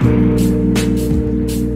フフフ。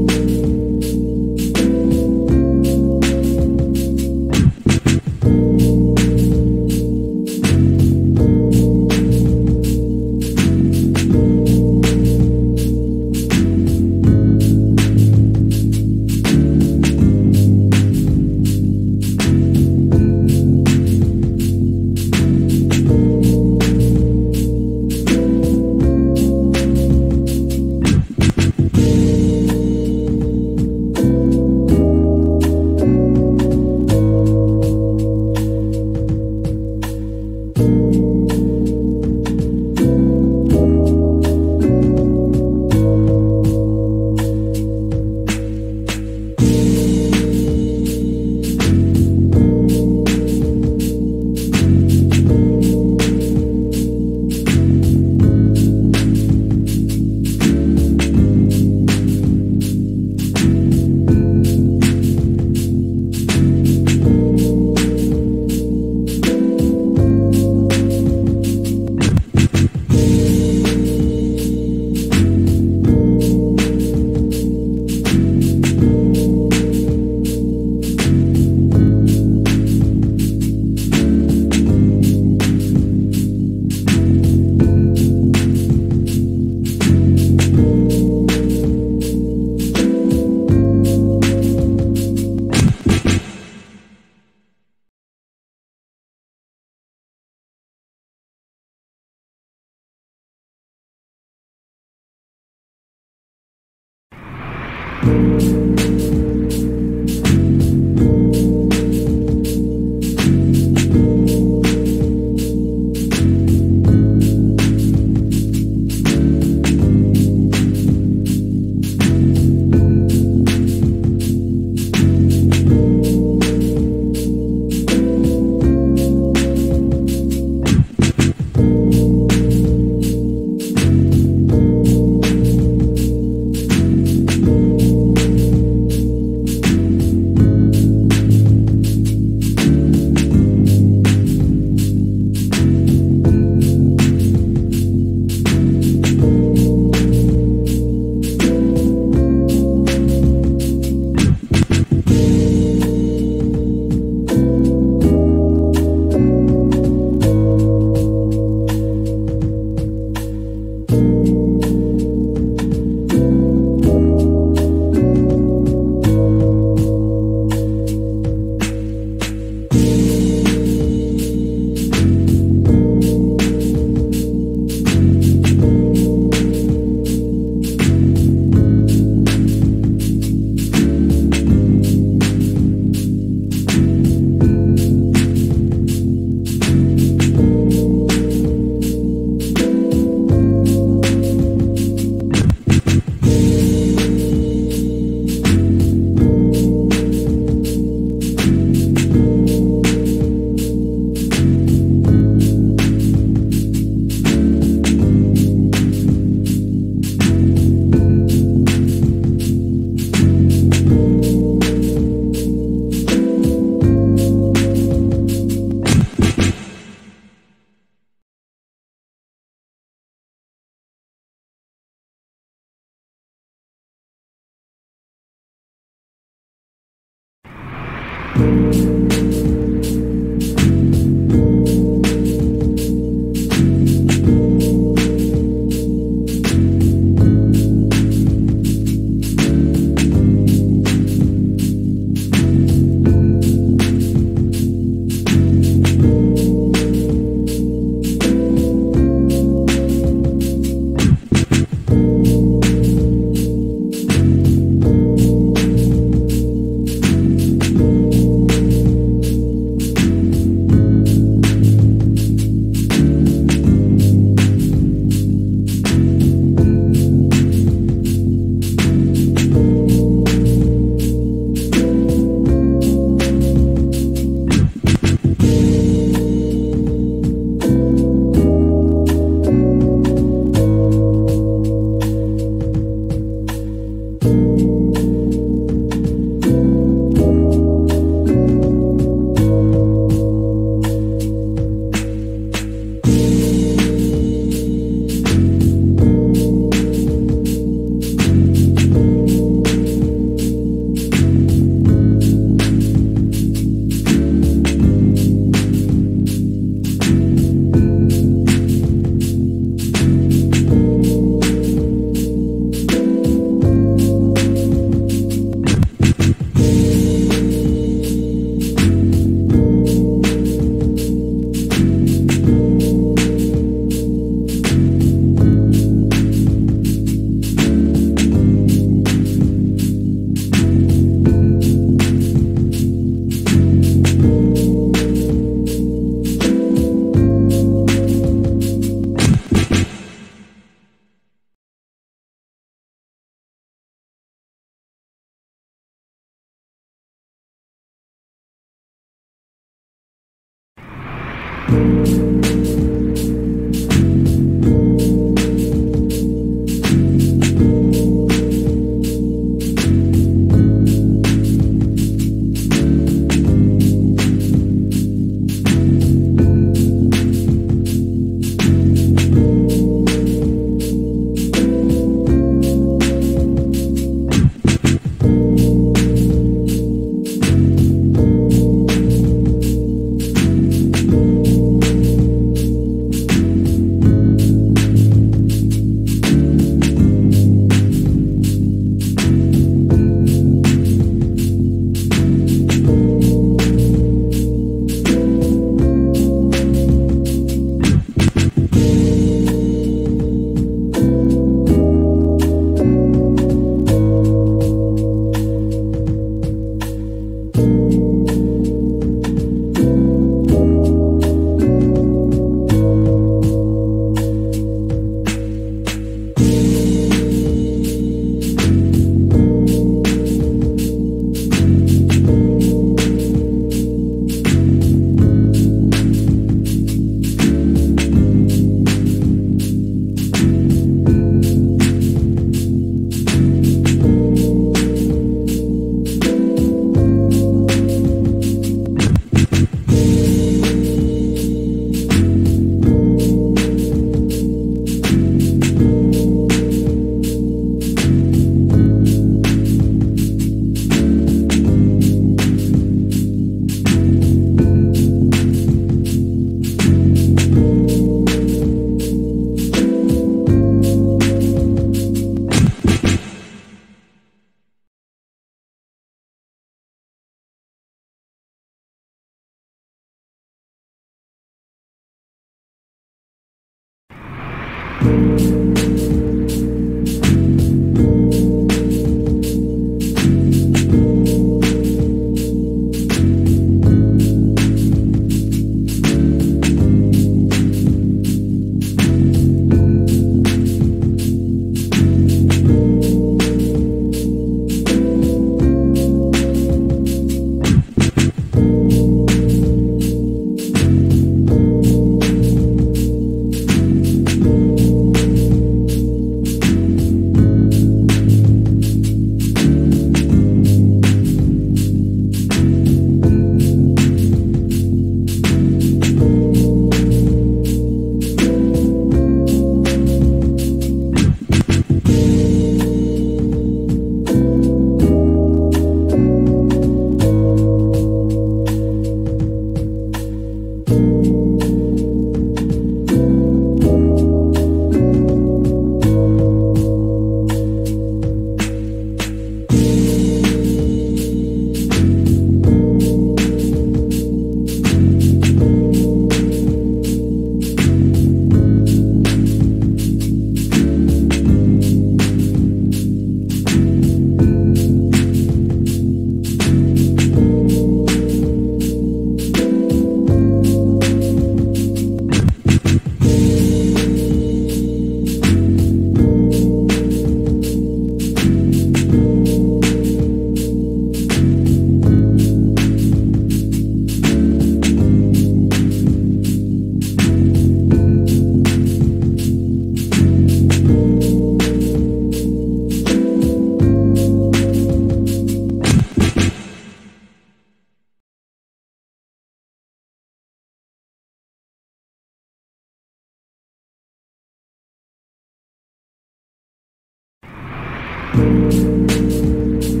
Música